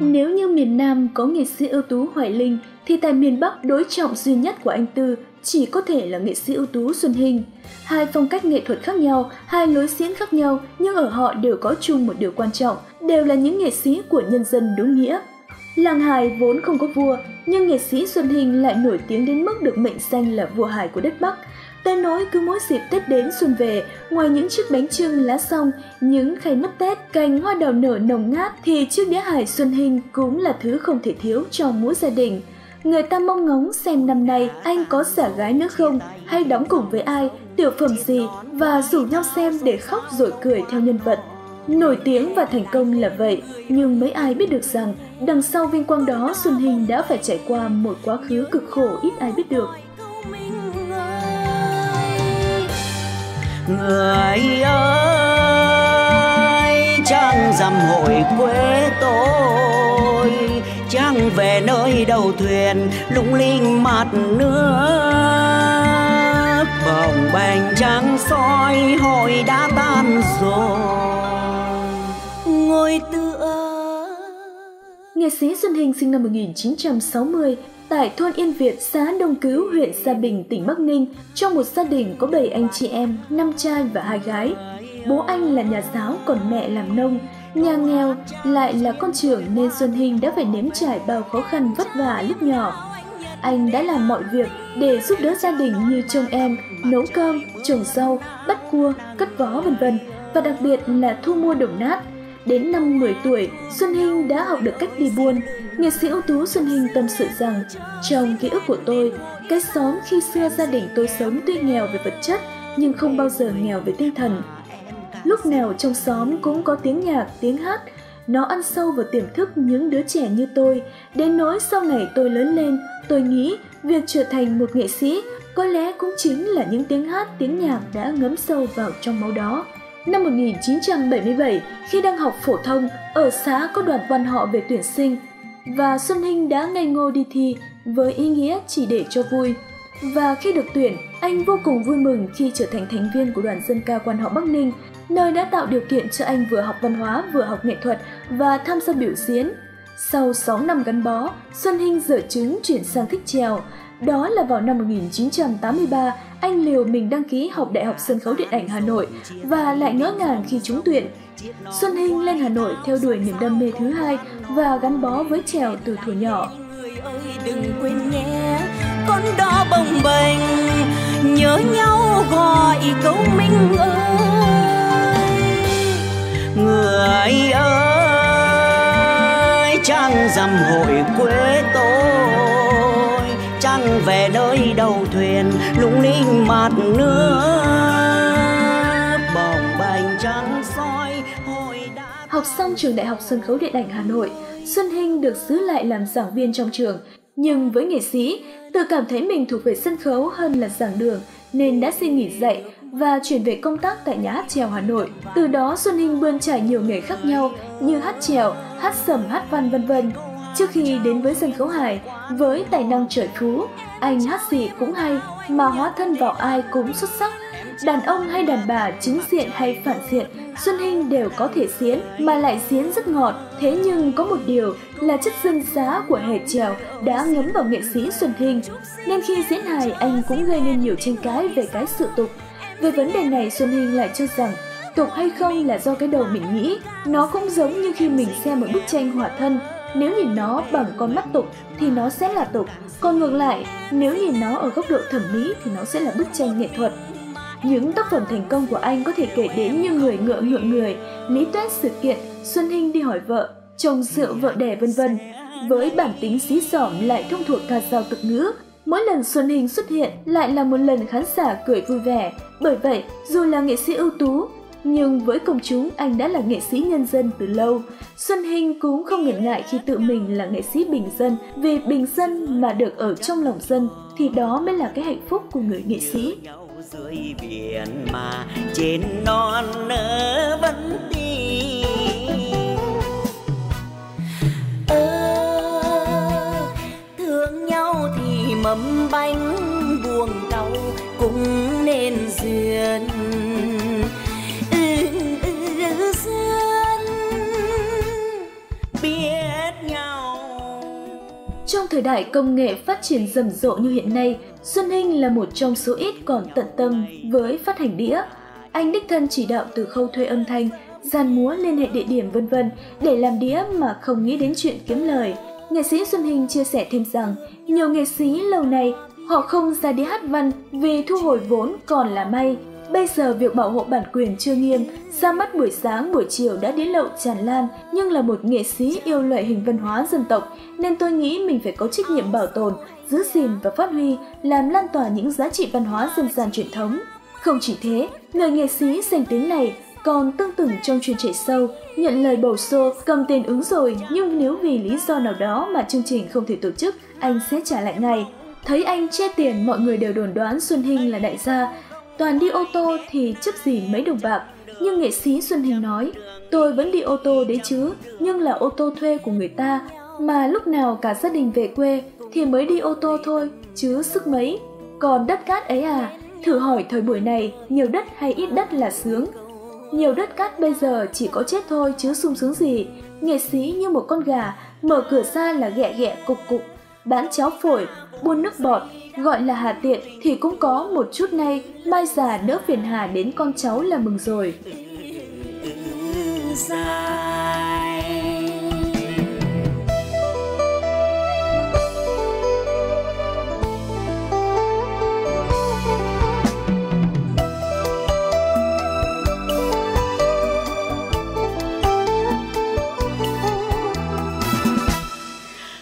Nếu như miền Nam có nghệ sĩ ưu tú Hoài Linh, thì tại miền Bắc đối trọng duy nhất của anh Tư chỉ có thể là nghệ sĩ ưu tú Xuân Hinh. Hai phong cách nghệ thuật khác nhau, hai lối diễn khác nhau, nhưng ở họ đều có chung một điều quan trọng, đều là những nghệ sĩ của nhân dân đúng nghĩa. Làng hài vốn không có vua, nhưng nghệ sĩ Xuân Hinh lại nổi tiếng đến mức được mệnh danh là vua hài của đất Bắc. Tới nỗi cứ mỗi dịp Tết đến xuân về, ngoài những chiếc bánh trưng lá song, những khay mứt Tết, cành hoa đào nở nồng ngát thì chiếc đĩa hài Xuân hình cũng là thứ không thể thiếu cho mỗi gia đình. Người ta mong ngóng xem năm nay anh có xả gái nữa không, hay đóng cùng với ai, tiểu phẩm gì và rủ nhau xem để khóc rồi cười theo nhân vật. Nổi tiếng và thành công là vậy, nhưng mấy ai biết được rằng đằng sau vinh quang đó Xuân Hình đã phải trải qua một quá khứ cực khổ ít ai biết được. Người ơi, chẳng dằm hội quê tôi, chẳng về nơi đầu thuyền lung linh mặt nước. Bồng bềnh trắng soi hội đã tan rồi ngồi tựa Nghệ sĩ Xuân Hình sinh năm 1960 tại thôn Yên Việt, xã Đông Cứu, huyện sa Bình, tỉnh Bắc Ninh, trong một gia đình có 7 anh chị em, 5 trai và hai gái. Bố anh là nhà giáo, còn mẹ làm nông. Nhà nghèo lại là con trưởng nên Xuân Hình đã phải nếm trải bao khó khăn vất vả lúc nhỏ. Anh đã làm mọi việc để giúp đỡ gia đình như trông em, nấu cơm, trồng rau, bắt cua, cất vó vân vân và đặc biệt là thu mua đồng nát, Đến năm 10 tuổi, Xuân Hinh đã học được cách đi buôn. Nghệ sĩ ưu tú Xuân Hình tâm sự rằng, trong ký ức của tôi, cái xóm khi xưa gia đình tôi sống tuy nghèo về vật chất nhưng không bao giờ nghèo về tinh thần. Lúc nào trong xóm cũng có tiếng nhạc, tiếng hát, nó ăn sâu vào tiềm thức những đứa trẻ như tôi, đến nỗi sau này tôi lớn lên, tôi nghĩ việc trở thành một nghệ sĩ có lẽ cũng chính là những tiếng hát, tiếng nhạc đã ngấm sâu vào trong máu đó. Năm 1977, khi đang học phổ thông, ở xã có đoàn quan họ về tuyển sinh, và Xuân Hinh đã ngây ngô đi thi với ý nghĩa chỉ để cho vui. Và khi được tuyển, anh vô cùng vui mừng khi trở thành thành viên của đoàn dân ca quan họ Bắc Ninh, nơi đã tạo điều kiện cho anh vừa học văn hóa vừa học nghệ thuật và tham gia biểu diễn. Sau 6 năm gắn bó, Xuân Hinh dở chứng chuyển sang thích trèo. Đó là vào năm 1983, anh liều mình đăng ký học Đại học Sân khấu Điện ảnh Hà Nội và lại ngỡ ngàng khi trúng tuyển. Xuân Hinh lên Hà Nội theo đuổi niềm đam mê thứ hai và gắn bó với trèo từ thuở nhỏ. đừng quên nhé, con đó bồng bềnh, mặt nước bồng bềnh trắng soi hồi đã học xong trường đại học sân khấu điện ảnh hà nội xuân hinh được giữ lại làm giảng viên trong trường nhưng với nghệ sĩ tự cảm thấy mình thuộc về sân khấu hơn là giảng đường nên đã xin nghỉ dạy và chuyển về công tác tại nhà hát trèo Hà Nội. Từ đó Xuân Hinh bươn trải nhiều nghề khác nhau như hát trèo, hát sẩm, hát văn vân vân. Trước khi đến với sân khấu hài, với tài năng trời phú, anh hát gì cũng hay, mà hóa thân vào ai cũng xuất sắc. Đàn ông hay đàn bà, chính diện hay phản diện, Xuân Hinh đều có thể diễn, mà lại diễn rất ngọt. Thế nhưng có một điều là chất dân giá của hề trèo đã ngấm vào nghệ sĩ Xuân Hinh. Nên khi diễn hài anh cũng gây nên nhiều tranh cãi về cái sự tục. Về vấn đề này Xuân Hinh lại cho rằng tục hay không là do cái đầu mình nghĩ. Nó cũng giống như khi mình xem một bức tranh hỏa thân nếu nhìn nó bằng con mắt tục thì nó sẽ là tục, còn ngược lại, nếu nhìn nó ở góc độ thẩm mỹ thì nó sẽ là bức tranh nghệ thuật. Những tác phẩm thành công của anh có thể kể đến như Người ngựa ngựa người, Lý Tuyết sự kiện, Xuân Hinh đi hỏi vợ, chồng rượu vợ đẻ vân vân. Với bản tính xí xỏm lại thông thuộc ca dao tục ngữ, mỗi lần Xuân Hinh xuất hiện lại là một lần khán giả cười vui vẻ. Bởi vậy, dù là nghệ sĩ ưu tú, nhưng với công chúng, anh đã là nghệ sĩ nhân dân từ lâu. Xuân Hinh cũng không ngần ngại khi tự mình là nghệ sĩ bình dân, vì bình dân mà được ở trong lòng dân, thì đó mới là cái hạnh phúc của người nghệ sĩ. dưới biển mà trên non nở vẫn tin ơ, thương nhau thì mầm bánh buồn đau, cũng nên duyên thời đại công nghệ phát triển rầm rộ như hiện nay, Xuân Hinh là một trong số ít còn tận tâm với phát hành đĩa. Anh đích thân chỉ đạo từ khâu thuê âm thanh, gian múa liên hệ địa điểm vân vân để làm đĩa mà không nghĩ đến chuyện kiếm lời. Nghệ sĩ Xuân Hinh chia sẻ thêm rằng, nhiều nghệ sĩ lâu nay họ không ra đĩa hát văn vì thu hồi vốn còn là may. Bây giờ việc bảo hộ bản quyền chưa nghiêm, ra mắt buổi sáng buổi chiều đã đĩa lậu tràn lan, nhưng là một nghệ sĩ yêu loại hình văn hóa dân tộc nên tôi nghĩ mình phải có trách nhiệm bảo tồn, giữ gìn và phát huy, làm lan tỏa những giá trị văn hóa dân gian truyền thống. Không chỉ thế, người nghệ sĩ danh tiếng này còn tương tự trong truyền chạy sâu, nhận lời bầu xô, cầm tiền ứng rồi, nhưng nếu vì lý do nào đó mà chương trình không thể tổ chức, anh sẽ trả lại ngay. Thấy anh che tiền, mọi người đều đồn đoán Xuân Hinh là đại gia. Toàn đi ô tô thì chấp gì mấy đồng bạc. Nhưng nghệ sĩ Xuân Hình nói, tôi vẫn đi ô tô đấy chứ, nhưng là ô tô thuê của người ta. Mà lúc nào cả gia đình về quê thì mới đi ô tô thôi, chứ sức mấy. Còn đất cát ấy à, thử hỏi thời buổi này, nhiều đất hay ít đất là sướng. Nhiều đất cát bây giờ chỉ có chết thôi chứ sung sướng gì. Nghệ sĩ như một con gà, mở cửa ra là ghẹ ghẹ cục cục, bán cháo phổi, buôn nước bọt, gọi là hà tiện thì cũng có một chút nay, mai già đỡ phiền hà đến con cháu là mừng rồi.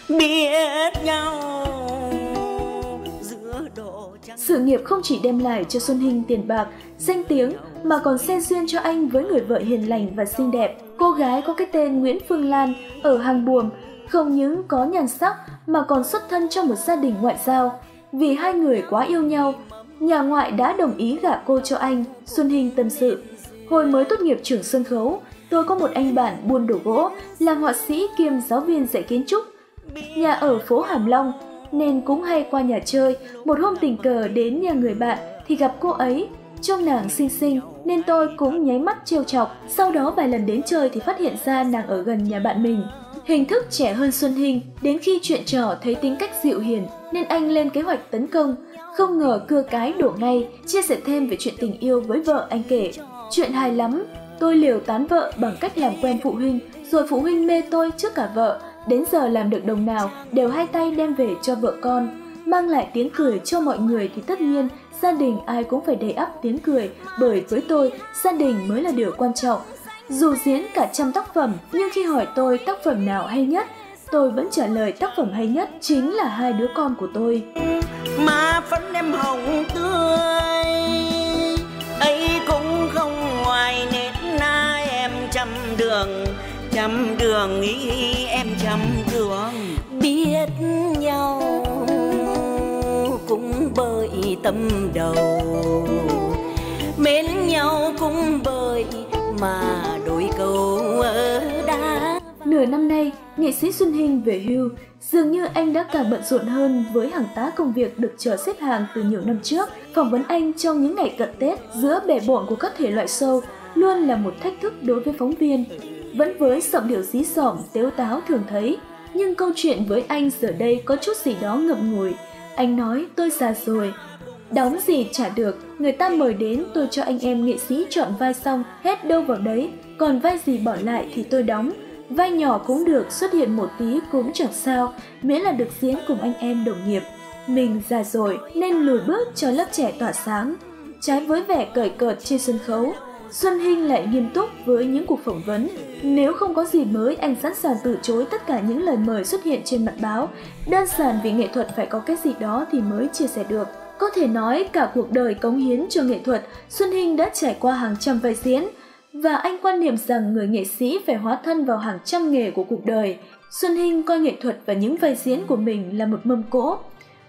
biết nhau Sự nghiệp không chỉ đem lại cho Xuân Hinh tiền bạc, danh tiếng mà còn xen duyên cho anh với người vợ hiền lành và xinh đẹp. Cô gái có cái tên Nguyễn Phương Lan ở Hàng Buồm không những có nhan sắc mà còn xuất thân trong một gia đình ngoại giao. Vì hai người quá yêu nhau, nhà ngoại đã đồng ý gả cô cho anh, Xuân Hinh tâm sự. Hồi mới tốt nghiệp trường sân khấu, tôi có một anh bạn buôn đồ gỗ, là họa sĩ kiêm giáo viên dạy kiến trúc. Nhà ở phố Hàm Long, nên cũng hay qua nhà chơi. Một hôm tình cờ đến nhà người bạn thì gặp cô ấy. Trông nàng xinh xinh nên tôi cũng nháy mắt trêu chọc. Sau đó vài lần đến chơi thì phát hiện ra nàng ở gần nhà bạn mình. Hình thức trẻ hơn Xuân Hinh, đến khi chuyện trò thấy tính cách dịu hiền nên anh lên kế hoạch tấn công. Không ngờ cưa cái đổ ngay, chia sẻ thêm về chuyện tình yêu với vợ anh kể. Chuyện hài lắm, tôi liều tán vợ bằng cách làm quen phụ huynh, rồi phụ huynh mê tôi trước cả vợ, Đến giờ làm được đồng nào đều hai tay đem về cho vợ con, mang lại tiếng cười cho mọi người thì tất nhiên gia đình ai cũng phải đầy ắp tiếng cười bởi với tôi gia đình mới là điều quan trọng. Dù diễn cả trăm tác phẩm nhưng khi hỏi tôi tác phẩm nào hay nhất, tôi vẫn trả lời tác phẩm hay nhất chính là hai đứa con của tôi. Mà phấn em hồng tươi ấy cũng không ngoài nét na em trăm đường trăm đường ý em trăm đường biết nhau cũng bởi tâm đầu. Mến nhau cũng bởi mà đôi câu ở đã. Nửa năm nay, nghệ sĩ Xuân Hinh về hưu, dường như anh đã càng bận rộn hơn với hàng tá công việc được chờ xếp hàng từ nhiều năm trước. Phỏng vấn anh trong những ngày cận Tết giữa bể bộn của các thể loại show luôn là một thách thức đối với phóng viên vẫn với giọng điệu dí dỏm, tếu táo thường thấy. Nhưng câu chuyện với anh giờ đây có chút gì đó ngậm ngùi. Anh nói tôi già rồi, đóng gì chả được, người ta mời đến tôi cho anh em nghệ sĩ chọn vai xong, hết đâu vào đấy, còn vai gì bỏ lại thì tôi đóng. Vai nhỏ cũng được, xuất hiện một tí cũng chẳng sao, miễn là được diễn cùng anh em đồng nghiệp. Mình già rồi nên lùi bước cho lớp trẻ tỏa sáng. Trái với vẻ cởi cợt trên sân khấu, Xuân Hinh lại nghiêm túc với những cuộc phỏng vấn. Nếu không có gì mới, anh sẵn sàng từ chối tất cả những lời mời xuất hiện trên mặt báo. Đơn giản vì nghệ thuật phải có cái gì đó thì mới chia sẻ được. Có thể nói cả cuộc đời cống hiến cho nghệ thuật, Xuân Hinh đã trải qua hàng trăm vai diễn. Và anh quan niệm rằng người nghệ sĩ phải hóa thân vào hàng trăm nghề của cuộc đời. Xuân Hinh coi nghệ thuật và những vai diễn của mình là một mâm cỗ.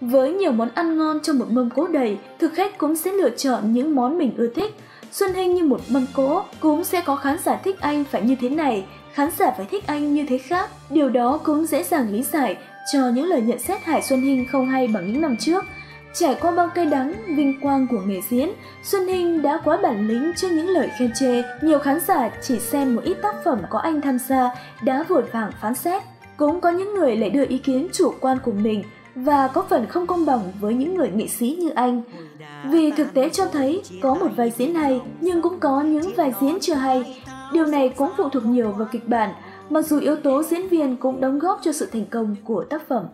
Với nhiều món ăn ngon trong một mâm cỗ đầy, thực khách cũng sẽ lựa chọn những món mình ưa thích. Xuân Hinh như một mâm cỗ, cũng sẽ có khán giả thích anh phải như thế này, khán giả phải thích anh như thế khác. Điều đó cũng dễ dàng lý giải cho những lời nhận xét Hải Xuân Hinh không hay bằng những năm trước. Trải qua bao cây đắng, vinh quang của nghề diễn, Xuân Hinh đã quá bản lĩnh trước những lời khen chê. Nhiều khán giả chỉ xem một ít tác phẩm có anh tham gia đã vội vàng phán xét. Cũng có những người lại đưa ý kiến chủ quan của mình và có phần không công bằng với những người nghệ sĩ như anh. Vì thực tế cho thấy có một vai diễn hay nhưng cũng có những vai diễn chưa hay. Điều này cũng phụ thuộc nhiều vào kịch bản, mặc dù yếu tố diễn viên cũng đóng góp cho sự thành công của tác phẩm.